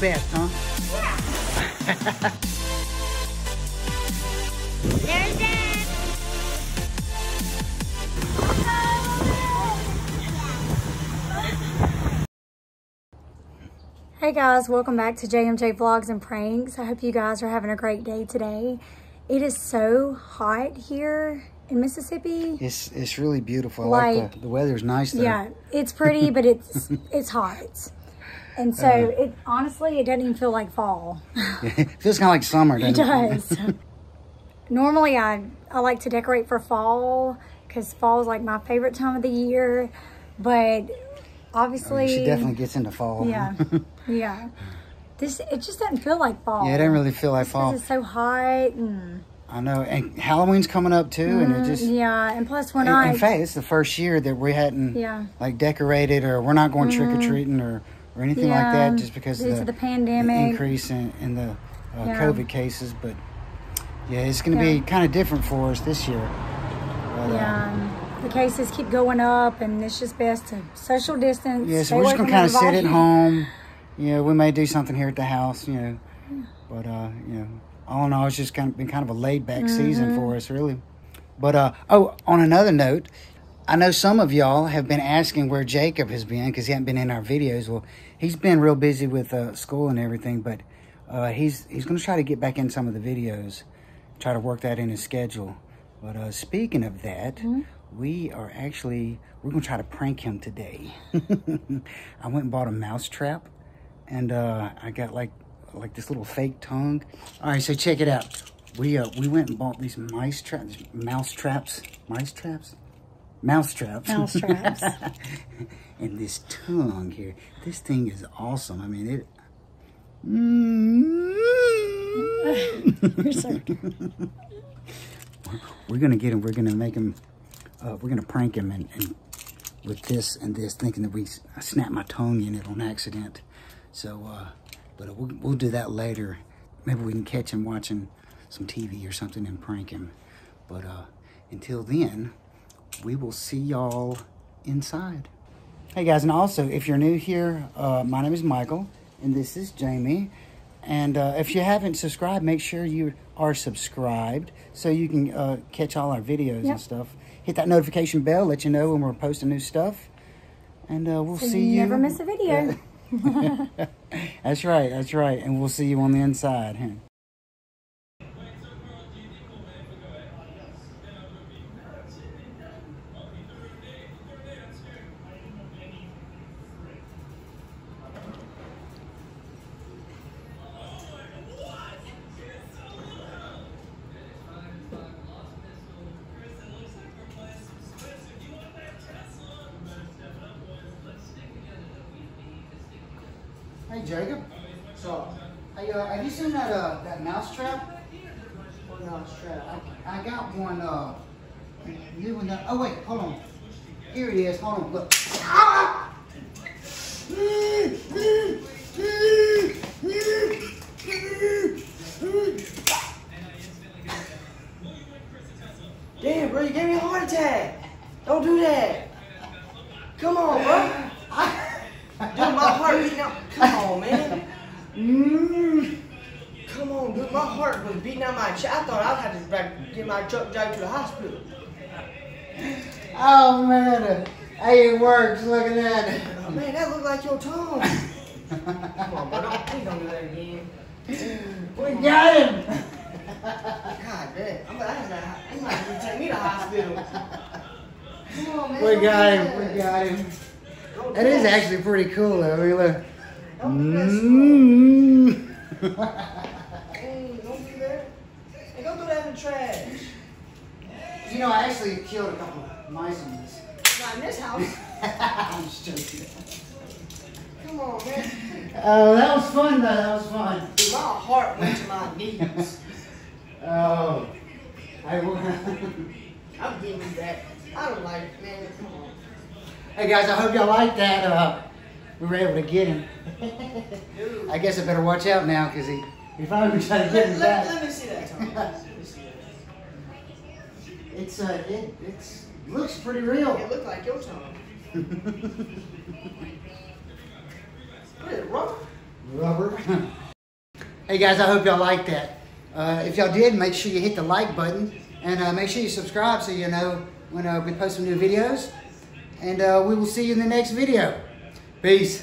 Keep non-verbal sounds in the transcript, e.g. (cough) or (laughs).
best, huh? Yeah. There's Dad. Hey guys, welcome back to JMJ Vlogs and Pranks. I hope you guys are having a great day today. It is so hot here in Mississippi. It's it's really beautiful. I Like- like, the, the weather's nice there. Yeah, it's pretty, but it's (laughs) it's hot. And so uh, it honestly, it doesn't even feel like fall. (laughs) it feels kind of like summer, It doesn't it? does. (laughs) Normally, I I like to decorate for fall because fall is like my favorite time of the year. But oh, obviously, She definitely gets into fall. (laughs) yeah, yeah. This it just doesn't feel like fall. yeah, it doesn't really feel like fall. It's so hot and I know. And Halloween's coming up too, and it mm-hmm. just. yeah, and plus we're In, not. in fact, it's the first year that we hadn't Yeah. like decorated or we're not going mm-hmm. trick or treating or, or anything like that just because of the, the pandemic. increase in, in the uh, Yeah. COVID cases. But yeah, it's going to be kind of different for us this year. But, yeah, and the cases keep going up, and it's just best to social distance. Yeah, so we're just gonna kind of sit at home. You know, we may do something here at the house. You know, but uh, you know, all in all, it's just kind of been kind of a laid back season for us, really. But uh, oh, on another note, I know some of y'all have been asking where Jacob has been because he hasn't been in our videos. Well, he's been real busy with uh, school and everything, but uh, he's he's gonna try to get back in some of the videos, try to work that in his schedule. But uh, speaking of that, we are actually we're gonna try to prank him today. (laughs) I went and bought a mouse trap, and uh, I got like like this little fake tongue. All right, so check it out. We uh, we went and bought these mice traps, mouse traps, mice traps, mouse traps, Mouse traps. (laughs) and this tongue here. This thing is awesome. I mean it. (laughs) You're so- (laughs) we're gonna get him. We're gonna make him. Uh, we're gonna prank him and, and with this and this, thinking that we I snapped my tongue in it on accident. So, uh, but we'll, we'll do that later. Maybe we can catch him watching some TV or something and prank him. But uh, until then, we will see y'all inside. Hey guys, and also if you're new here, uh, my name is Michael, and this is Jamie. And uh, if you haven't subscribed, make sure you are subscribed so you can uh, catch all our videos Yep. and stuff. Hit that notification bell, let you know when we're posting new stuff. And uh, we'll So see you you. never miss a video. (laughs) that's right, that's right. And we'll see you on the inside. Hey Jacob. So, uh, have you seen that uh, that mouse trap? What mouse trap? I, I got one uh, new one. Oh wait, hold on. Here it is. Hold on. Look. Ah! Damn, bro, you gave me a heart attack. Don't do that. Come on, bro. Dude, my heart beating out. Come on, man. Come on, dude. My heart was beating out my chest. I thought I'd have to get my truck dragged to the hospital. Oh man, hey, it works. Look at that. Oh, man, that looked like your tongue. (laughs) Come on, bro. Don't, please don't do that again. We got him. God damn. I'm gonna, I'm gonna, have to take me to the hospital. Come on, man. We got him. We got him. Don't That is actually pretty cool though. We look. Don't Mm. Hey, (laughs) don't do that. Hey, don't throw that in the trash. you know, I actually killed a couple of mice on this. Not in this house. (laughs) I'm just joking. Come on, man. Oh, that was fun though. That was fun. My heart went to my knees. Oh. I will. (laughs) I'm giving you that. I don't like it, man. Come on. hey guys, I hope y'all like that. Uh, we were able to get him. I guess I better watch out now because he he was trying to get Let, me let, back. let me see that, Tom. Let me see that. It's uh, it it's looks pretty real. It looked like your tongue. (laughs) Is rubber? Rubber. hey guys, I hope y'all liked that. Uh, if y'all did, make sure you hit the like button and uh, make sure you subscribe so you know when uh, we post some new videos. And uh, we will see you in the next video. Peace.